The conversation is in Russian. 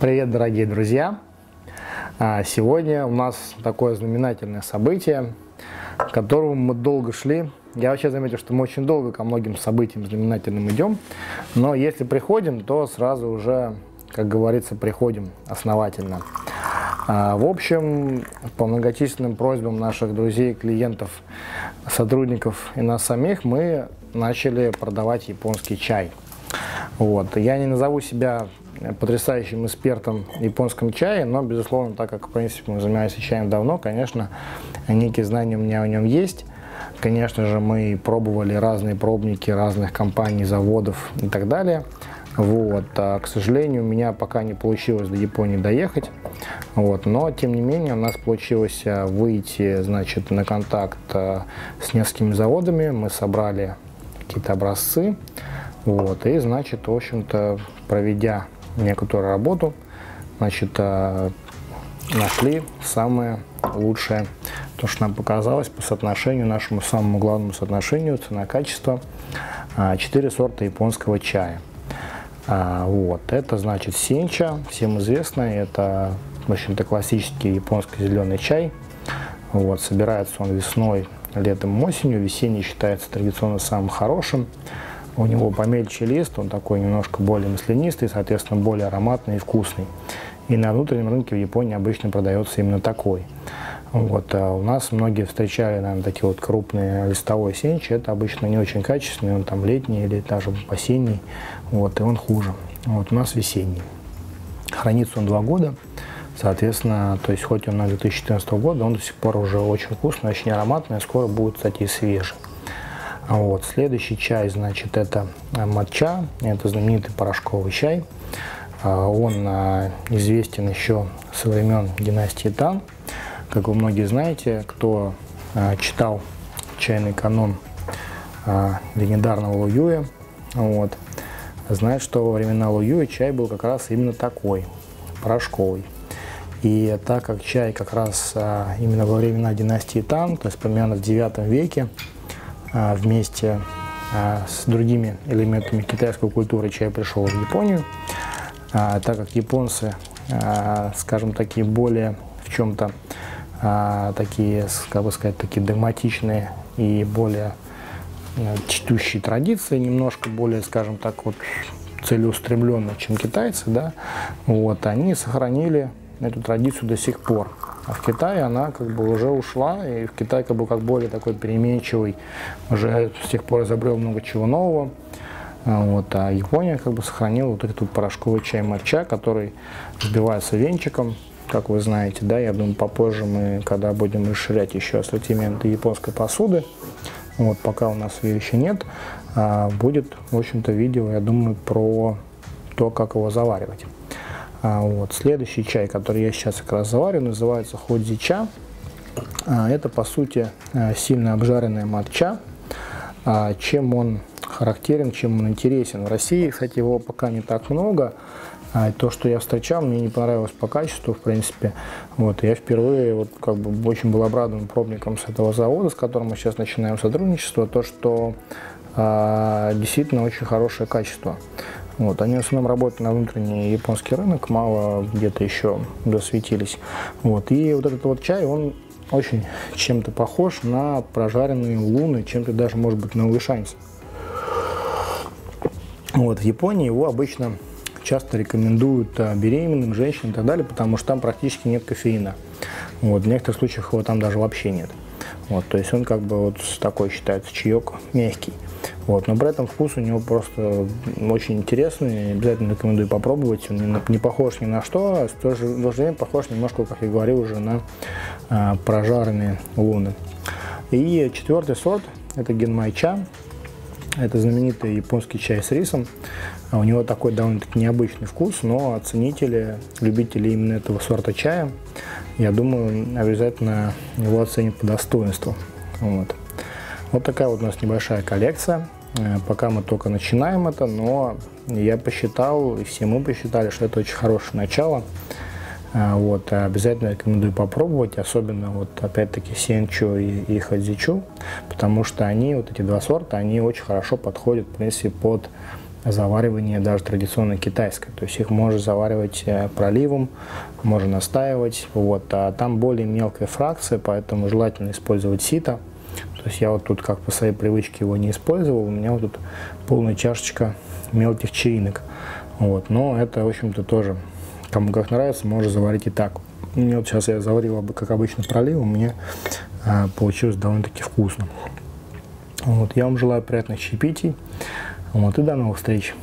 Привет, дорогие друзья! А, сегодня у нас такое знаменательное событие, к которому мы долго шли. Я вообще заметил, что мы очень долго ко многим событиям знаменательным идем, но если приходим, то сразу уже, как говорится, приходим основательно. А, в общем, по многочисленным просьбам наших друзей, клиентов, сотрудников и нас самих мы начали продавать японский чай. Вот. Я не назову себя потрясающим экспертом в японском чае, но, безусловно, так как, в принципе, мы занимаемся чаем давно, конечно, некие знания у меня о нем есть. Конечно же, мы пробовали разные пробники разных компаний, заводов и так далее. Вот. А, к сожалению, у меня пока не получилось до Японии доехать. Вот. Но, тем не менее, у нас получилось а, выйти значит, на контакт а, с несколькими заводами. Мы собрали какие-то образцы. Вот. И, значит, в общем-то, проведя некоторую работу, значит, э, нашли самое лучшее, то, что нам показалось по соотношению, нашему самому главному соотношению цена-качество, 4 сорта японского чая. А, вот, это значит сенча, всем известно, это, в общем-то, классический японский зеленый чай. Вот, собирается он весной, летом, осенью, весенний считается традиционно самым хорошим. У него помельче лист, он такой немножко более маслянистый, соответственно, более ароматный и вкусный. И на внутреннем рынке в Японии обычно продается именно такой. Вот, а у нас многие встречали, наверное, такие вот крупные листовой сенчи. Это обычно не очень качественный, он там летний или даже осенний. Вот, и он хуже. Вот у нас весенний. Хранится он два года. Соответственно, то есть хоть он на 2014 года, он до сих пор уже очень вкусный, очень ароматный, скоро будет, кстати, и свежий. Вот. Следующий чай, значит, это э, матча, это знаменитый порошковый чай. А, он а, известен еще со времен династии Тан. Как вы многие знаете, кто а, читал чайный канон легендарного Луюя, вот, знает, что во времена Луюя чай был как раз именно такой, порошковый. И так как чай как раз именно во времена династии Тан, то есть примерно в 9 веке, а, вместе а, с другими элементами китайской культуры чай пришел в Японию, а, так как японцы, скажем, такие более в чем-то такие, как бы сказать, такие догматичные и более чтущие традиции, немножко более, скажем так, вот целеустремленные, чем китайцы, да, вот, они сохранили эту традицию до сих пор. А в Китае она как бы уже ушла, и в Китай как бы как более такой переменчивый, уже с тех пор изобрел много чего нового. А, вот, а Япония как бы сохранила вот этот порошковый чай матча, который взбивается венчиком, как вы знаете, да, я думаю, попозже мы, когда будем расширять еще ассортимент японской посуды, вот, пока у нас ее еще нет, а, будет, в общем-то, видео, я думаю, про то, как его заваривать. А, вот. Следующий чай, который я сейчас как раз заварю, называется ходзича. А, это, по сути, э, сильно обжаренная матча. А, чем он характерен, чем он интересен. В России, кстати, его пока не так много. То, что я встречал, мне не понравилось по качеству, в принципе. Вот, я впервые вот, как бы, очень был обрадован пробником с этого завода, с которым мы сейчас начинаем сотрудничество, то, что действительно очень хорошее качество. Вот, они в основном работают на внутренний японский рынок, мало где-то еще досветились. Вот, и вот этот вот чай, он очень чем-то похож на прожаренные луны, чем-то даже, может быть, на лышанец. Вот, в Японии его обычно часто рекомендуют а, беременным женщинам и так далее, потому что там практически нет кофеина. Вот, в некоторых случаях его там даже вообще нет. Вот, то есть он как бы вот такой считается чаек мягкий. Вот, но при этом вкус у него просто очень интересный, обязательно рекомендую попробовать. Он не, похож ни на что, а в то же, время похож немножко, как я говорил, уже на а, прожаренные луны. И четвертый сорт – это генмайча. Это знаменитый японский чай с рисом. А у него такой довольно-таки необычный вкус, но оценители, любители именно этого сорта чая, я думаю, обязательно его оценят по достоинству. Вот. Вот такая вот у нас небольшая коллекция. Э, пока мы только начинаем это, но я посчитал, и все мы посчитали, что это очень хорошее начало. Э, вот, обязательно рекомендую попробовать, особенно вот опять-таки сенчу и, и хадзичу, потому что они, вот эти два сорта, они очень хорошо подходят, в принципе, под заваривание даже традиционно китайское. То есть их можно заваривать э, проливом, можно настаивать. Вот. А там более мелкая фракция, поэтому желательно использовать сито. То есть я вот тут как по своей привычке его не использовал. У меня вот тут полная чашечка мелких чаинок. Вот. Но это, в общем-то, тоже кому как нравится, можно заварить и так. Мне вот сейчас я заварил, как обычно, проливом, мне а, получилось довольно-таки вкусно. Вот. Я вам желаю приятных чаепитий. Вот, и до новых встреч.